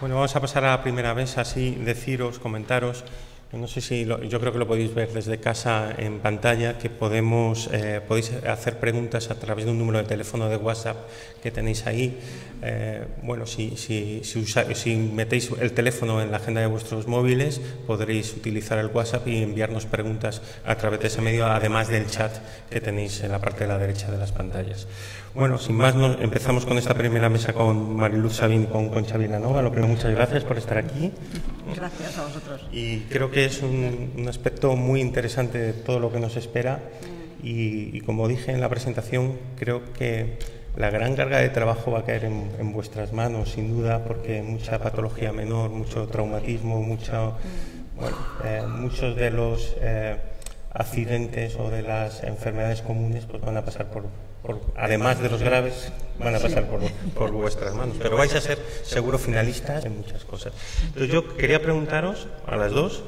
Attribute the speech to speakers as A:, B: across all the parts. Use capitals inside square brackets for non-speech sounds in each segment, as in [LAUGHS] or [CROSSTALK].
A: Bueno, vamos a pasar a la primera vez, así deciros, comentaros no sé si yo creo que lo podéis ver desde casa en pantalla, que podemos, eh, podéis hacer preguntas a través de un número de teléfono de WhatsApp que tenéis ahí. Eh, bueno, si, si, si, metéis el teléfono en la agenda de vuestros móviles, podréis utilizar el WhatsApp y enviarnos preguntas a través de ese medio, además del chat que tenéis en la parte de la derecha de las pantallas. Bueno, sin más, empezamos con esta primera mesa con Mariluz Sabín y con Concha Vilanova. Lo primero, muchas gracias por estar aquí.
B: Gracias a vosotros.
A: Y creo que es un, aspecto muy interesante de todo lo que nos espera. Y, como dije en la presentación, creo que la gran carga de trabajo va a caer en, vuestras manos, sin duda, porque mucha patología menor, mucho traumatismo, mucho, eh, muchos de los eh, accidentes o de las enfermedades comunes pues van a pasar por, además de los graves, van a pasar por, vuestras manos. Pero vais a ser seguro finalistas en muchas cosas. Entonces yo quería preguntaros a las dos,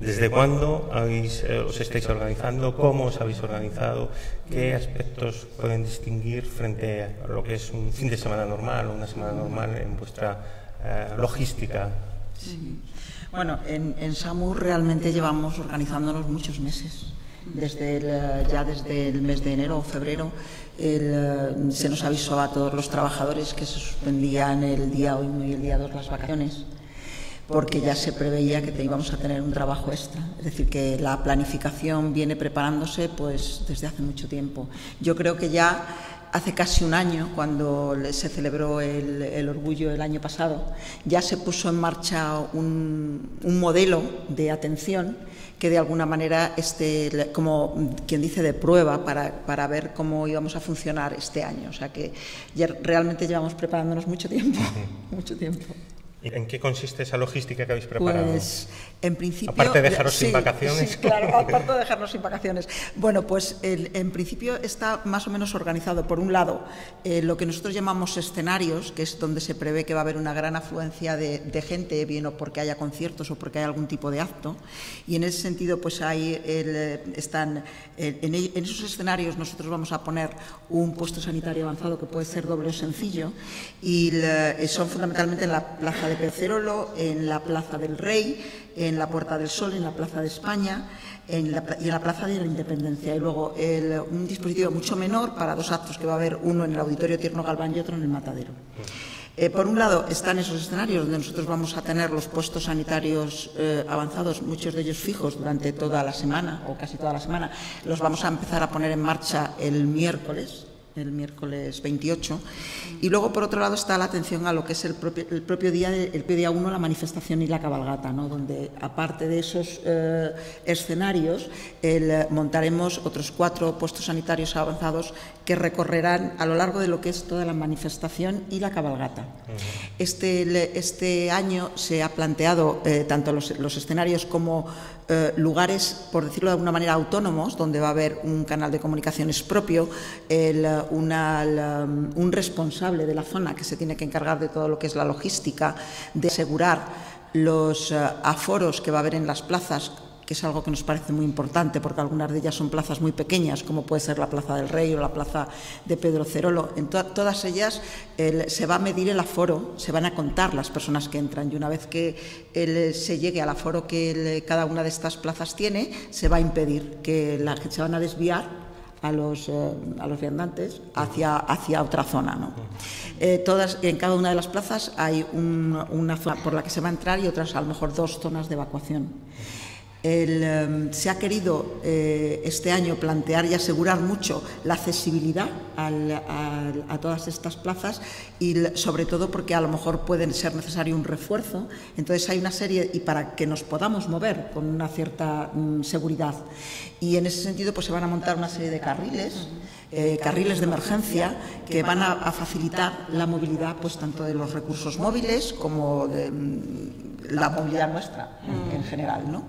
A: ¿desde cuándo habéis, eh, os estáis organizando? ¿Cómo os habéis organizado? ¿Qué aspectos pueden distinguir frente a lo que es un fin de semana normal o una semana normal en vuestra eh, logística?
B: Bueno, en, en SAMUR realmente llevamos organizándonos muchos meses desde eh, ya desde el mes de enero o febrero eh, se nos avisó a todos los trabajadores que se suspendían el día 1 y el día 2 las vacaciones porque ya se preveía que íbamos a tener un trabajo extra. Es decir, que la planificación viene preparándose pues desde hace mucho tiempo. Yo creo que ya hace casi un año, cuando se celebró el, orgullo el año pasado, ya se puso en marcha un, un modelo de atención que de alguna manera esté, como quien dice, de prueba para, para, ver cómo íbamos a funcionar este año. O sea que ya realmente llevamos preparándonos mucho tiempo, [LAUGHS] mucho tiempo.
A: ¿En qué consiste esa logística que habéis preparado?
B: Pues, en principio...
A: Aparte de dejaros sin vacaciones.
B: Sí, claro, aparte de dejarnos sin vacaciones. Bueno, pues en principio está más o menos organizado, por un lado, eh, lo que nosotros llamamos escenarios, que es donde se prevé que va a haber una gran afluencia de, gente, bien o porque haya conciertos o porque haya algún tipo de acto. Y en ese sentido, pues ahí están... En, en esos escenarios nosotros vamos a poner un puesto sanitario avanzado que puede ser doble o sencillo y son fundamentalmente en la plaza de Pecerolo, en la Plaza del Rey, en la Puerta del Sol, en la Plaza de España y en la Plaza de la Independencia. Y luego un dispositivo mucho menor para dos actos que va a haber uno en el Auditorio Tierno Galván y otro en el Matadero. Eh, por un lado están esos escenarios donde nosotros vamos a tener los puestos sanitarios eh, avanzados, muchos de ellos fijos durante toda la semana o casi toda la semana. Los vamos a empezar a poner en marcha el miércoles el miércoles 28. Y luego, por otro lado, está la atención a lo que es el propio, el propio día, el día 1, la manifestación y la cabalgata, ¿no? donde, aparte de esos eh, escenarios, montaremos otros cuatro puestos sanitarios avanzados que recorrerán a lo largo de lo que es toda la manifestación y la cabalgata. este, este año se ha planteado eh, tanto los, los escenarios como eh, lugares, por decirlo de alguna manera, autónomos, donde va a haber un canal de comunicaciones propio, un responsable de la zona que se tiene que encargar de todo lo que es la logística, de asegurar los eh, aforos que va a haber en las plazas que es algo que nos parece muy importante, porque algunas de ellas son plazas muy pequeñas, como puede ser la Plaza del Rey o la Plaza de Pedro Cerolo. En todas ellas se va a medir el aforo, se van a contar las personas que entran y una vez que se llegue al aforo que cada una de estas plazas tiene, se va a impedir que la, se van a desviar a los, eh, a los viandantes hacia, hacia otra zona. ¿no? Eh, todas, en cada una de las plazas hay una zona por la que se va a entrar y otras, a lo mejor, dos zonas de evacuación. Em, se ha querido eh, este año plantear y asegurar mucho la accesibilidad a todas estas plazas y sobre todo porque a lo mejor puede ser necesario un refuerzo. Entonces hay una serie y para que nos podamos mover con una cierta mm, seguridad. Y en ese sentido pues se van a montar una serie de carriles. Eh, carriles de emergencia que van a, facilitar la movilidad pues tanto de los recursos móviles como de mm, la movilidad nuestra en general, ¿no?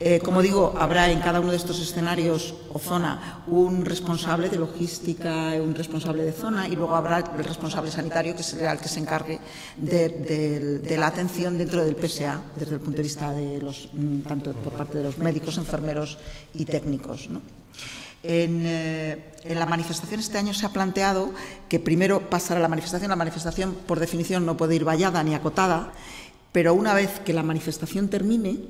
B: Eh, como digo, habrá en cada uno de estos escenarios o zona un responsable de logística, un responsable de zona y luego habrá el responsable sanitario que será el que se encargue de, la atención dentro del PSA desde el punto de vista de los, mm, tanto por parte de los médicos, enfermeros y técnicos. En, la manifestación este año se ha planteado que primero pasará la manifestación. La manifestación, por definición, no puede ir vallada ni acotada, pero una vez que la manifestación termine,